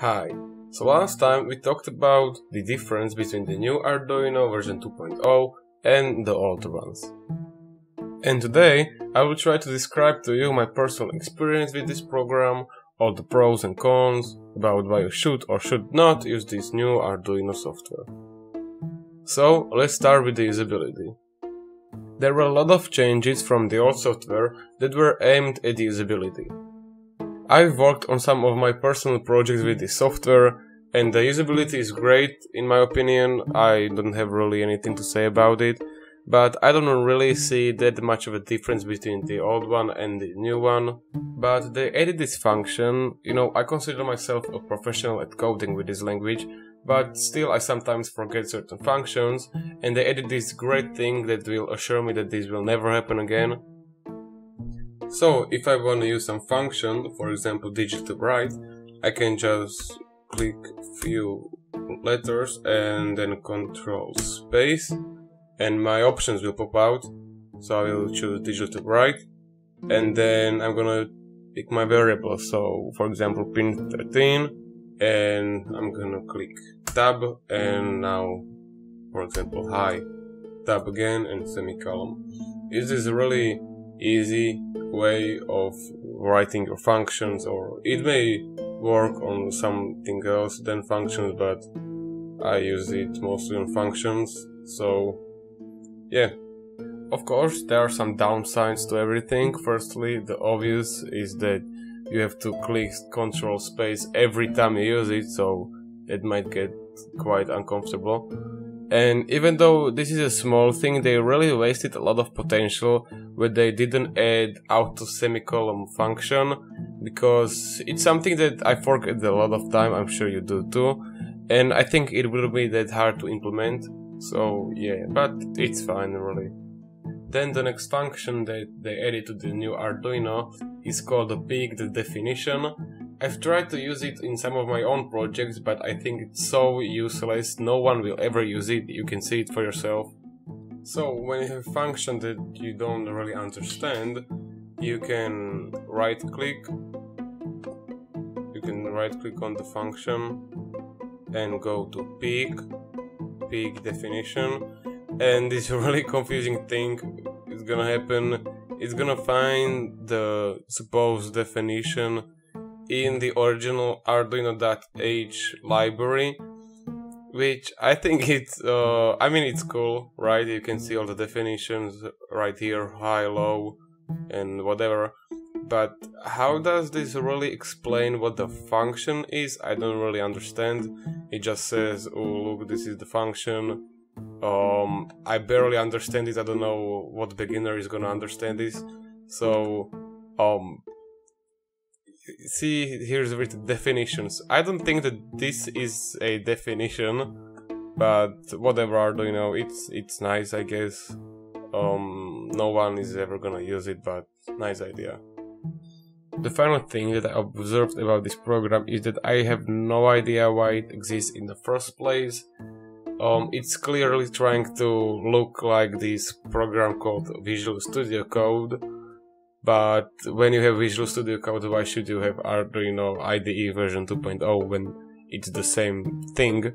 Hi. So last time we talked about the difference between the new Arduino version 2.0 and the older ones. And today I will try to describe to you my personal experience with this program, all the pros and cons, about why you should or should not use this new Arduino software. So let's start with the usability. There were a lot of changes from the old software that were aimed at usability. I've worked on some of my personal projects with this software and the usability is great in my opinion. I don't have really anything to say about it, but I don't really see that much of a difference between the old one and the new one. But they added this function, you know, I consider myself a professional at coding with this language, but still I sometimes forget certain functions and they added this great thing that will assure me that this will never happen again so if I want to use some function, for example digital write, I can just click few letters and then control space and my options will pop out. So I will choose digital to write and then I'm gonna pick my variable. So for example pin 13 and I'm gonna click tab and now for example high tab again and semicolon. Is This really easy way of writing your functions or it may work on something else than functions but I use it mostly on functions so yeah. Of course there are some downsides to everything. Firstly the obvious is that you have to click control space every time you use it so it might get quite uncomfortable and even though this is a small thing, they really wasted a lot of potential where they didn't add auto semicolon function because it's something that I forget a lot of time, I'm sure you do too. And I think it will be that hard to implement. So yeah, but it's fine really. Then the next function that they added to the new Arduino is called the peaked definition I've tried to use it in some of my own projects, but I think it's so useless, no one will ever use it, you can see it for yourself. So, when you have a function that you don't really understand, you can right click, you can right click on the function and go to peek, peek definition, and this really confusing thing is gonna happen, it's gonna find the supposed definition in the original Arduino.h library, which I think it's, uh, I mean, it's cool, right? You can see all the definitions right here, high, low, and whatever. But how does this really explain what the function is? I don't really understand. It just says, oh, look, this is the function. Um, I barely understand it. I don't know what beginner is gonna understand this. So, um, see here's with definitions. I don't think that this is a definition, but whatever Arduino, it's it's nice I guess. Um, no one is ever gonna use it, but nice idea. The final thing that I observed about this program is that I have no idea why it exists in the first place. Um, it's clearly trying to look like this program called Visual Studio Code, but when you have Visual Studio Code, why should you have Arduino IDE version 2.0 when it's the same thing?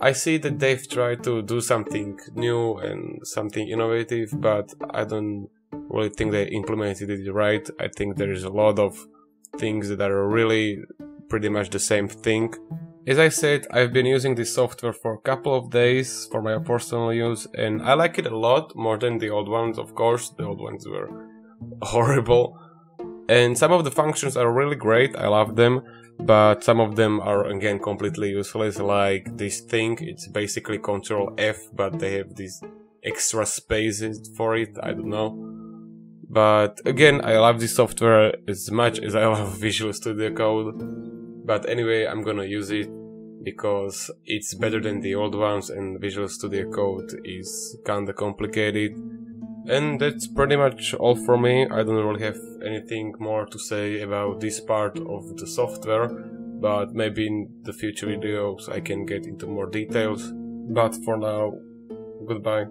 I see that they've tried to do something new and something innovative, but I don't really think they implemented it right. I think there is a lot of things that are really pretty much the same thing. As I said, I've been using this software for a couple of days for my personal use and I like it a lot more than the old ones, of course. The old ones were horrible. And some of the functions are really great, I love them, but some of them are again completely useless, like this thing, it's basically Control F, but they have these extra spaces for it, I don't know. But again, I love this software as much as I love Visual Studio Code. But anyway, I'm gonna use it because it's better than the old ones and Visual Studio Code is kinda complicated and that's pretty much all for me. I don't really have anything more to say about this part of the software, but maybe in the future videos I can get into more details. But for now, goodbye.